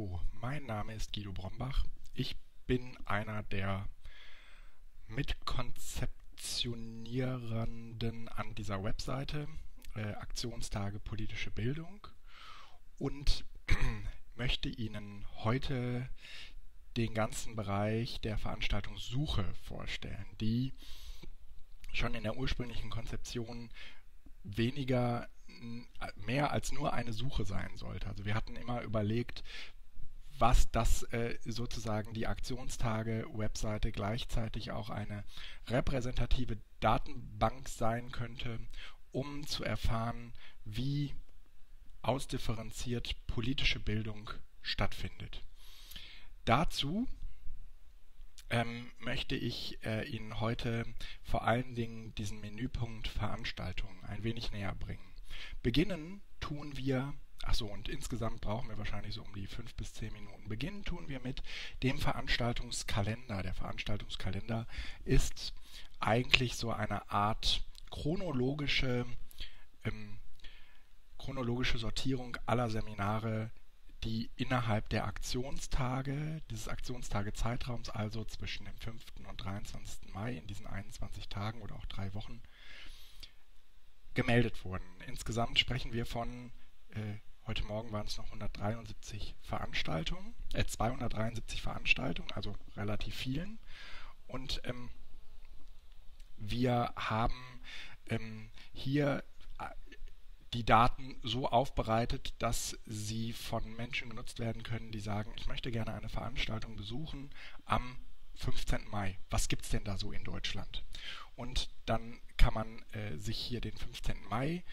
Oh, mein Name ist Guido Brombach. Ich bin einer der Mitkonzeptionierenden an dieser Webseite äh, Aktionstage politische Bildung und möchte Ihnen heute den ganzen Bereich der Veranstaltungssuche vorstellen, die schon in der ursprünglichen Konzeption weniger mehr als nur eine Suche sein sollte. Also wir hatten immer überlegt, was das äh, sozusagen die Aktionstage-Webseite gleichzeitig auch eine repräsentative Datenbank sein könnte, um zu erfahren, wie ausdifferenziert politische Bildung stattfindet. Dazu ähm, möchte ich äh, Ihnen heute vor allen Dingen diesen Menüpunkt Veranstaltungen ein wenig näher bringen. Beginnen tun wir Achso, und insgesamt brauchen wir wahrscheinlich so um die fünf bis zehn Minuten. Beginnen tun wir mit dem Veranstaltungskalender. Der Veranstaltungskalender ist eigentlich so eine Art chronologische, ähm, chronologische Sortierung aller Seminare, die innerhalb der Aktionstage, dieses Aktionstage-Zeitraums, also zwischen dem 5. und 23. Mai in diesen 21 Tagen oder auch drei Wochen, gemeldet wurden. Insgesamt sprechen wir von äh, Heute Morgen waren es noch 173 Veranstaltungen, äh 273 Veranstaltungen, also relativ vielen. Und ähm, wir haben ähm, hier äh, die Daten so aufbereitet, dass sie von Menschen genutzt werden können, die sagen, ich möchte gerne eine Veranstaltung besuchen am 15. Mai. Was gibt es denn da so in Deutschland? Und dann kann man äh, sich hier den 15. Mai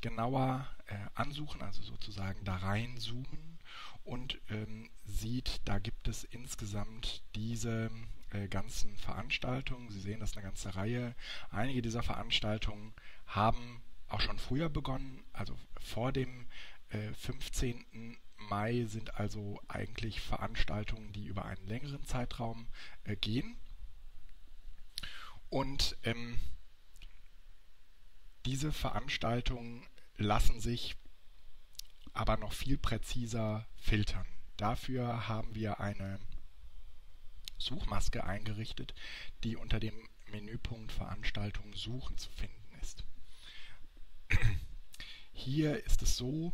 genauer äh, ansuchen, also sozusagen da reinzoomen und ähm, sieht, da gibt es insgesamt diese äh, ganzen Veranstaltungen. Sie sehen, das eine ganze Reihe. Einige dieser Veranstaltungen haben auch schon früher begonnen, also vor dem äh, 15. Mai sind also eigentlich Veranstaltungen, die über einen längeren Zeitraum äh, gehen. Und ähm, diese Veranstaltungen lassen sich aber noch viel präziser filtern. Dafür haben wir eine Suchmaske eingerichtet, die unter dem Menüpunkt Veranstaltungen suchen zu finden ist. Hier ist es so,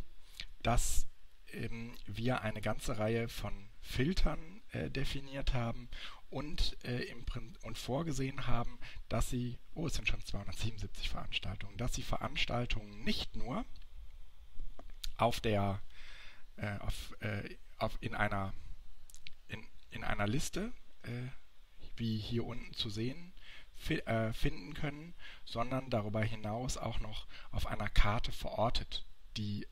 dass ähm, wir eine ganze Reihe von Filtern äh, definiert haben und, äh, im, und vorgesehen haben, dass sie, oh, es sind schon 277 Veranstaltungen, dass sie Veranstaltungen nicht nur auf der, äh, auf, äh, auf in einer, in, in einer Liste, äh, wie hier unten zu sehen, fi finden können, sondern darüber hinaus auch noch auf einer Karte verortet die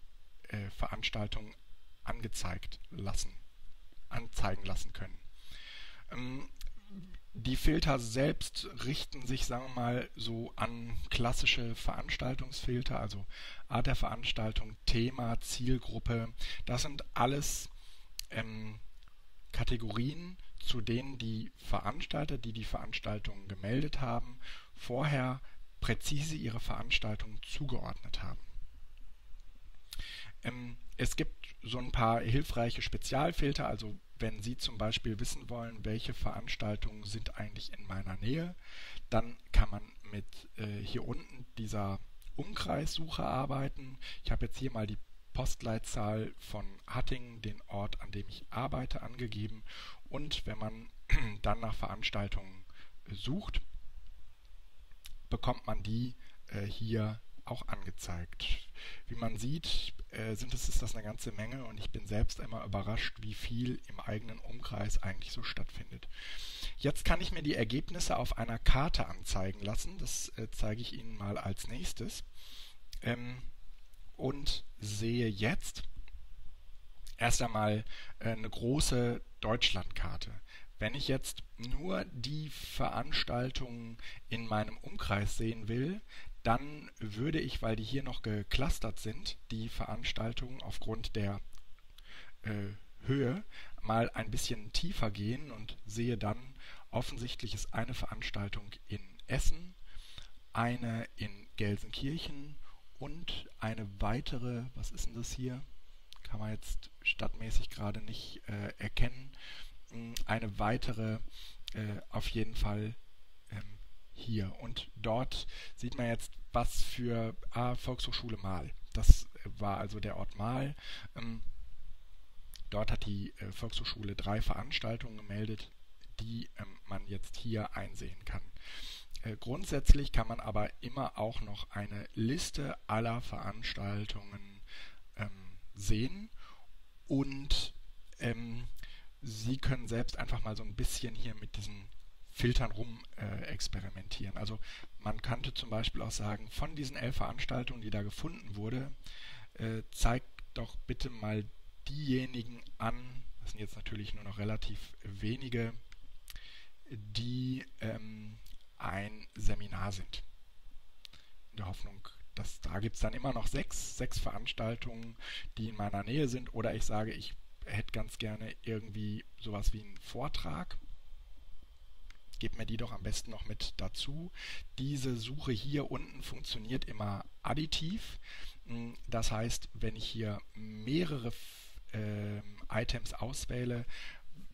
Veranstaltungen angezeigt lassen, anzeigen lassen können. Ähm, die Filter selbst richten sich, sagen wir mal, so an klassische Veranstaltungsfilter, also Art der Veranstaltung, Thema, Zielgruppe. Das sind alles ähm, Kategorien, zu denen die Veranstalter, die die Veranstaltung gemeldet haben, vorher präzise ihre Veranstaltung zugeordnet haben. Ähm, es gibt so ein paar hilfreiche Spezialfilter, also wenn Sie zum Beispiel wissen wollen, welche Veranstaltungen sind eigentlich in meiner Nähe, dann kann man mit äh, hier unten dieser Umkreissuche arbeiten. Ich habe jetzt hier mal die Postleitzahl von Hattingen, den Ort, an dem ich arbeite, angegeben. Und wenn man dann nach Veranstaltungen sucht, bekommt man die äh, hier auch angezeigt. Wie man sieht, äh, sind es, ist das eine ganze Menge und ich bin selbst immer überrascht, wie viel im eigenen Umkreis eigentlich so stattfindet. Jetzt kann ich mir die Ergebnisse auf einer Karte anzeigen lassen. Das äh, zeige ich Ihnen mal als nächstes. Ähm, und sehe jetzt erst einmal äh, eine große Deutschlandkarte. Wenn ich jetzt nur die Veranstaltungen in meinem Umkreis sehen will, dann würde ich, weil die hier noch geclustert sind, die Veranstaltungen aufgrund der äh, Höhe mal ein bisschen tiefer gehen und sehe dann offensichtlich ist eine Veranstaltung in Essen, eine in Gelsenkirchen und eine weitere, was ist denn das hier? kann man jetzt stadtmäßig gerade nicht äh, erkennen. Hm, eine weitere äh, auf jeden Fall hier. Und dort sieht man jetzt, was für ah, Volkshochschule Mahl. Das war also der Ort Mahl. Ähm, dort hat die äh, Volkshochschule drei Veranstaltungen gemeldet, die ähm, man jetzt hier einsehen kann. Äh, grundsätzlich kann man aber immer auch noch eine Liste aller Veranstaltungen ähm, sehen und ähm, Sie können selbst einfach mal so ein bisschen hier mit diesen Filtern rum äh, experimentieren. Also man könnte zum Beispiel auch sagen, von diesen elf Veranstaltungen, die da gefunden wurde, äh, zeigt doch bitte mal diejenigen an, das sind jetzt natürlich nur noch relativ wenige, die ähm, ein Seminar sind. In der Hoffnung, dass da gibt es dann immer noch sechs, sechs Veranstaltungen, die in meiner Nähe sind. Oder ich sage, ich hätte ganz gerne irgendwie sowas wie einen Vortrag. Gebt mir die doch am besten noch mit dazu. Diese Suche hier unten funktioniert immer additiv. Hm, das heißt, wenn ich hier mehrere äh, Items auswähle,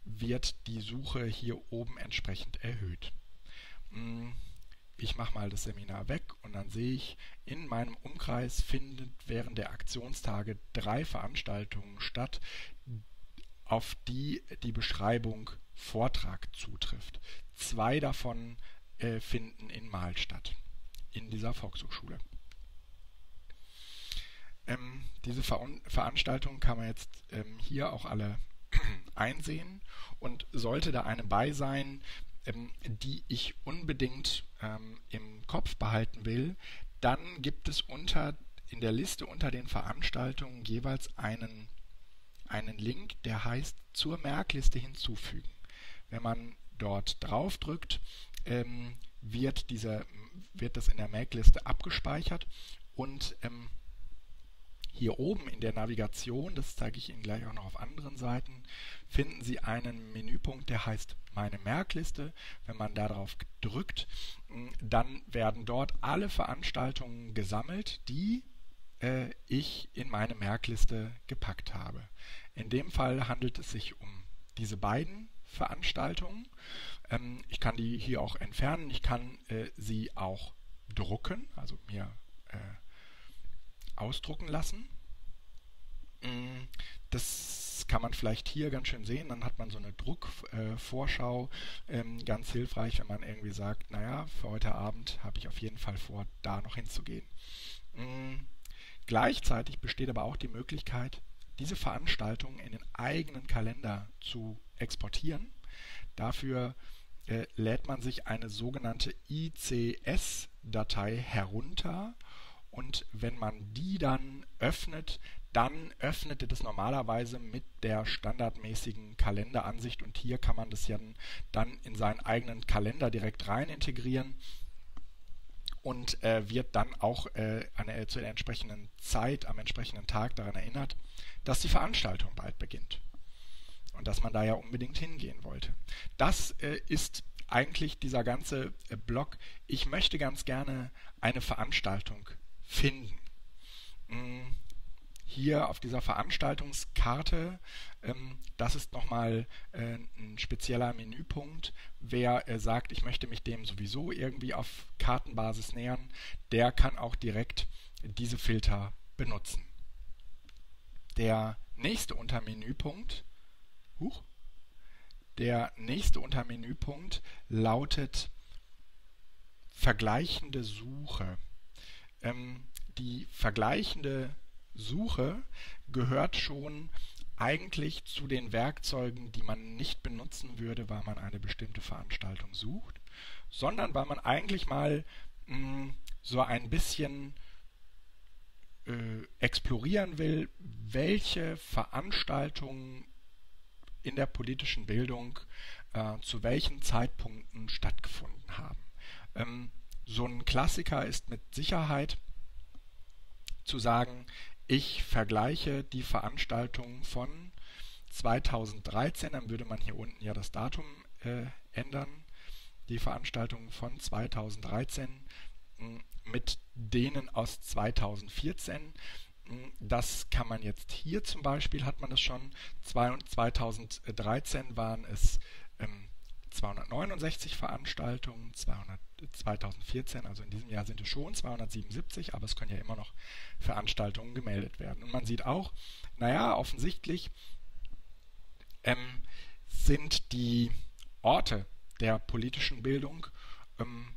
wird die Suche hier oben entsprechend erhöht. Hm, ich mache mal das Seminar weg und dann sehe ich, in meinem Umkreis finden während der Aktionstage drei Veranstaltungen statt, auf die die Beschreibung Vortrag zutrifft. Zwei davon äh, finden in Mahl statt, in dieser Volkshochschule. Ähm, diese Ver Veranstaltungen kann man jetzt ähm, hier auch alle einsehen und sollte da eine bei sein, ähm, die ich unbedingt ähm, im Kopf behalten will, dann gibt es unter in der Liste unter den Veranstaltungen jeweils einen, einen Link, der heißt zur Merkliste hinzufügen. Wenn man dort draufdrückt, ähm, wird, dieser, wird das in der Merkliste abgespeichert und ähm, hier oben in der Navigation, das zeige ich Ihnen gleich auch noch auf anderen Seiten, finden Sie einen Menüpunkt, der heißt Meine Merkliste. Wenn man darauf drückt, dann werden dort alle Veranstaltungen gesammelt, die äh, ich in meine Merkliste gepackt habe. In dem Fall handelt es sich um diese beiden Veranstaltungen. Ähm, ich kann die hier auch entfernen. Ich kann äh, sie auch drucken, also mir äh, ausdrucken lassen. Mm, das kann man vielleicht hier ganz schön sehen. Dann hat man so eine Druckvorschau. Äh, ähm, ganz hilfreich, wenn man irgendwie sagt, naja, für heute Abend habe ich auf jeden Fall vor, da noch hinzugehen. Mm, gleichzeitig besteht aber auch die Möglichkeit, diese Veranstaltung in den eigenen Kalender zu exportieren. Dafür äh, lädt man sich eine sogenannte ICS-Datei herunter und wenn man die dann öffnet, dann öffnet das normalerweise mit der standardmäßigen Kalenderansicht und hier kann man das ja dann in seinen eigenen Kalender direkt rein integrieren und äh, wird dann auch äh, eine, zu der entsprechenden Zeit, am entsprechenden Tag daran erinnert, dass die Veranstaltung bald beginnt und dass man da ja unbedingt hingehen wollte. Das äh, ist eigentlich dieser ganze äh, Blog. Ich möchte ganz gerne eine Veranstaltung finden. Mm, hier auf dieser Veranstaltungskarte, ähm, das ist nochmal äh, ein spezieller Menüpunkt. Wer äh, sagt, ich möchte mich dem sowieso irgendwie auf Kartenbasis nähern, der kann auch direkt diese Filter benutzen. Der nächste Untermenüpunkt, huch, der nächste Untermenüpunkt lautet vergleichende Suche. Ähm, die vergleichende Suche gehört schon eigentlich zu den Werkzeugen, die man nicht benutzen würde, weil man eine bestimmte Veranstaltung sucht, sondern weil man eigentlich mal mh, hm, so ein bisschen äh, explorieren will, welche Veranstaltungen in der politischen Bildung äh, zu welchen Zeitpunkten stattgefunden haben. Ähm, so ein Klassiker ist mit Sicherheit zu sagen, ich vergleiche die Veranstaltung von 2013, dann würde man hier unten ja das Datum äh, ändern, die Veranstaltung von 2013 hm, mit denen aus 2014. Das kann man jetzt hier zum Beispiel, hat man das schon. 2013 waren es 269 Veranstaltungen, 200, 2014, also in diesem Jahr sind es schon 277, aber es können ja immer noch Veranstaltungen gemeldet werden. Und man sieht auch, naja, offensichtlich ähm, sind die Orte der politischen Bildung ähm,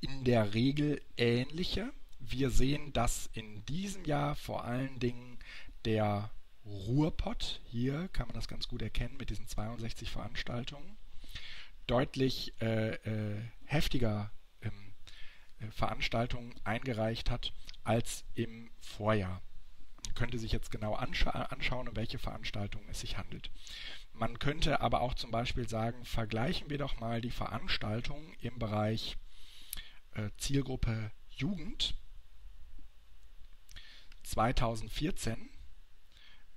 in der Regel ähnliche. Wir sehen, dass in diesem Jahr vor allen Dingen der Ruhrpott, hier kann man das ganz gut erkennen mit diesen 62 Veranstaltungen, deutlich äh, äh, heftiger ähm, äh, Veranstaltungen eingereicht hat als im Vorjahr. Man könnte sich jetzt genau anscha anschauen, um welche Veranstaltungen es sich handelt. Man könnte aber auch zum Beispiel sagen, vergleichen wir doch mal die Veranstaltungen im Bereich äh, Zielgruppe Jugend 2014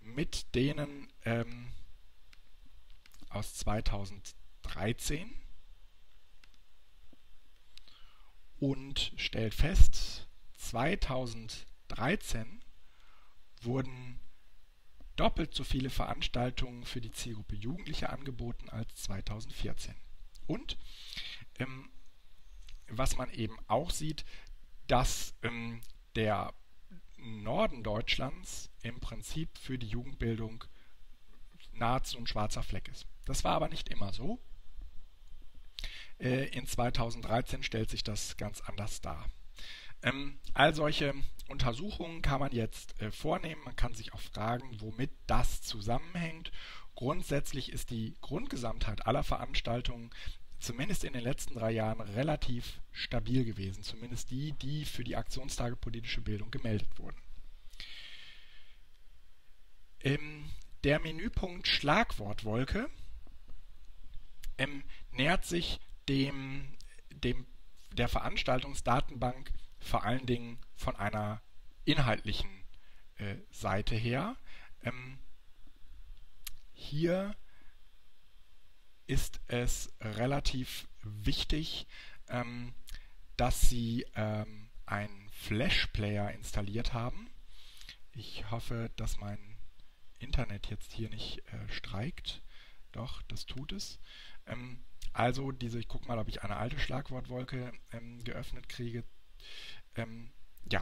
mit denen ähm, aus 2013 und stellt fest, 2013 wurden doppelt so viele Veranstaltungen für die Zielgruppe Jugendliche angeboten als 2014. Und ähm, was man eben auch sieht, dass ähm, der Norden Deutschlands im Prinzip für die Jugendbildung nahezu ein schwarzer Fleck ist. Das war aber nicht immer so. Äh, in 2013 stellt sich das ganz anders dar. Ähm, all solche Untersuchungen kann man jetzt äh, vornehmen. Man kann sich auch fragen, womit das zusammenhängt. Grundsätzlich ist die Grundgesamtheit aller Veranstaltungen zumindest in den letzten drei Jahren relativ stabil gewesen. Zumindest die, die für die Aktionstage politische Bildung gemeldet wurden. Ähm, der Menüpunkt Schlagwortwolke ähm, nähert sich dem, dem der Veranstaltungsdatenbank vor allen Dingen von einer inhaltlichen äh, Seite her. Ähm, hier ist es relativ wichtig, ähm, dass Sie ähm, einen Flash-Player installiert haben. Ich hoffe, dass mein Internet jetzt hier nicht äh, streikt. Doch, das tut es. Ähm, also diese, ich gucke mal, ob ich eine alte Schlagwortwolke ähm, geöffnet kriege. Ähm, ja,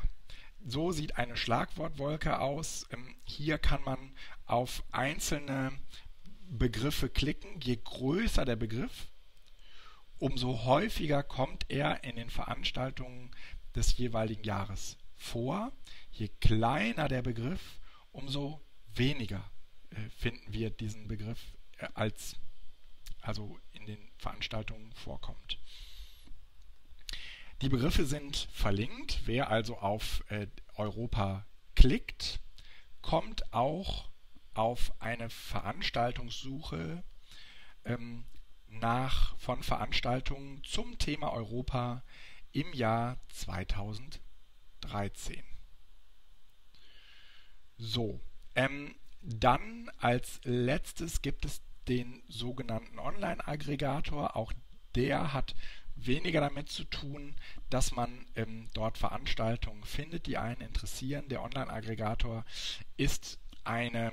so sieht eine Schlagwortwolke aus. Ähm, hier kann man auf einzelne Begriffe klicken. Je größer der Begriff, umso häufiger kommt er in den Veranstaltungen des jeweiligen Jahres vor. Je kleiner der Begriff, umso weniger äh, finden wir diesen Begriff äh, als also in den Veranstaltungen vorkommt. Die Begriffe sind verlinkt. Wer also auf äh, Europa klickt, kommt auch auf eine Veranstaltungssuche ähm, nach von Veranstaltungen zum Thema Europa im Jahr 2013. So, ähm, dann als letztes gibt es den sogenannten Online-Aggregator. Auch der hat weniger damit zu tun, dass man ähm, dort Veranstaltungen findet, die einen interessieren. Der Online-Aggregator ist eine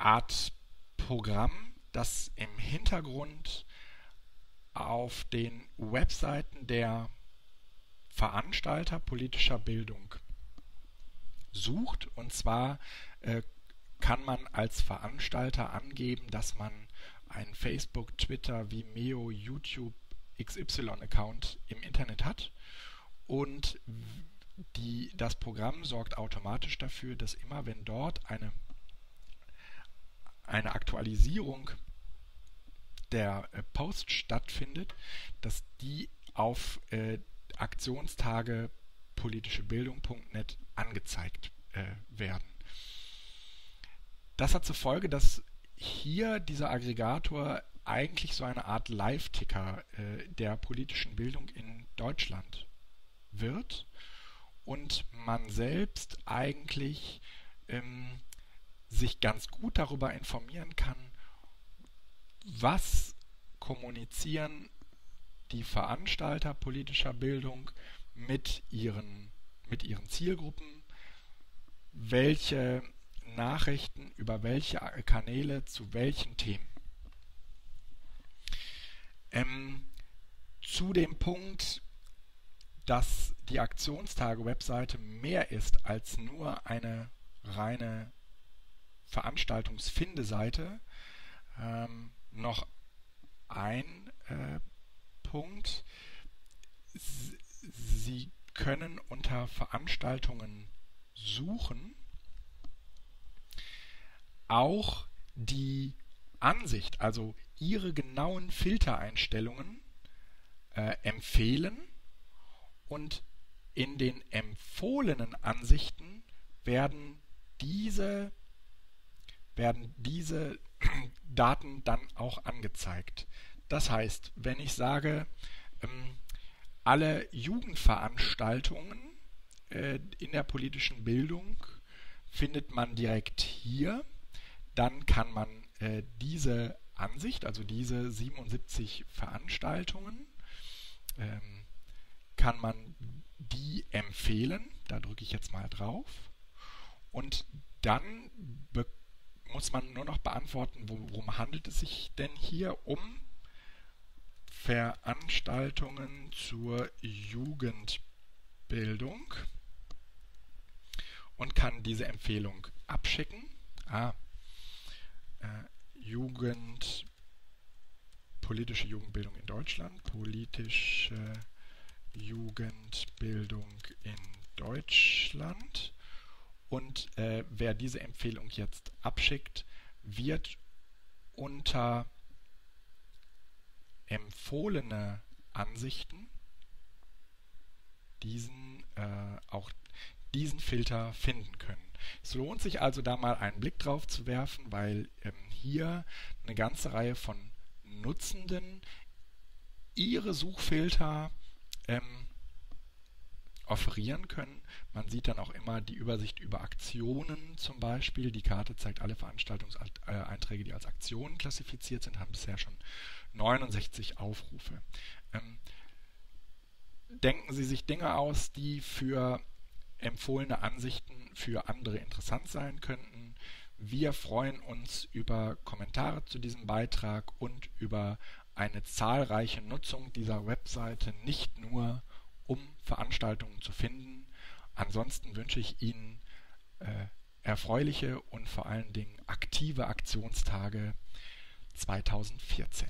Art Programm, das im Hintergrund auf den Webseiten der Veranstalter politischer Bildung sucht. Und zwar äh, kann man als Veranstalter angeben, dass man einen Facebook, Twitter, Vimeo, YouTube, XY-Account im Internet hat. Und die, das Programm sorgt automatisch dafür, dass immer wenn dort eine, eine Aktualisierung der äh, Post stattfindet, dass die auf äh, Aktionstage politischebildung.net angezeigt äh, werden. Das hat zur Folge, dass hier dieser Aggregator eigentlich so eine Art Live-Ticker äh, der politischen Bildung in Deutschland wird und man selbst eigentlich ähm, sich ganz gut darüber informieren kann, was kommunizieren die Veranstalter politischer Bildung mit ihren, mit ihren Zielgruppen, welche Nachrichten über welche Kanäle zu welchen Themen. Ähm, zu dem Punkt, dass die Aktionstage-Webseite mehr ist als nur eine reine Veranstaltungsfindeseite, ähm, noch ein äh, Punkt. Sie können unter Veranstaltungen suchen. Auch die Ansicht, also Ihre genauen Filtereinstellungen äh, empfehlen. Und in den empfohlenen Ansichten werden diese, werden diese Daten dann auch angezeigt. Das heißt, wenn ich sage, ähm, alle Jugendveranstaltungen äh, in der politischen Bildung findet man direkt hier, dann kann man äh, diese Ansicht, also diese 77 Veranstaltungen, ähm, kann man die empfehlen. Da drücke ich jetzt mal drauf. Und dann muss man nur noch beantworten, worum handelt es sich denn hier um Veranstaltungen zur Jugendbildung und kann diese Empfehlung abschicken. Ah, äh, Jugend, politische Jugendbildung in Deutschland, politische Jugendbildung in Deutschland. Und äh, wer diese Empfehlung jetzt abschickt, wird unter empfohlene Ansichten diesen äh, auch diesen Filter finden können. Es lohnt sich also da mal einen Blick drauf zu werfen, weil ähm, hier eine ganze Reihe von Nutzenden ihre Suchfilter ähm, offerieren können. Man sieht dann auch immer die Übersicht über Aktionen zum Beispiel. Die Karte zeigt alle Veranstaltungseinträge, die als Aktionen klassifiziert sind, haben bisher schon 69 Aufrufe. Ähm, denken Sie sich Dinge aus, die für empfohlene Ansichten für andere interessant sein könnten. Wir freuen uns über Kommentare zu diesem Beitrag und über eine zahlreiche Nutzung dieser Webseite, nicht nur um Veranstaltungen zu finden. Ansonsten wünsche ich Ihnen äh, erfreuliche und vor allen Dingen aktive Aktionstage 2014.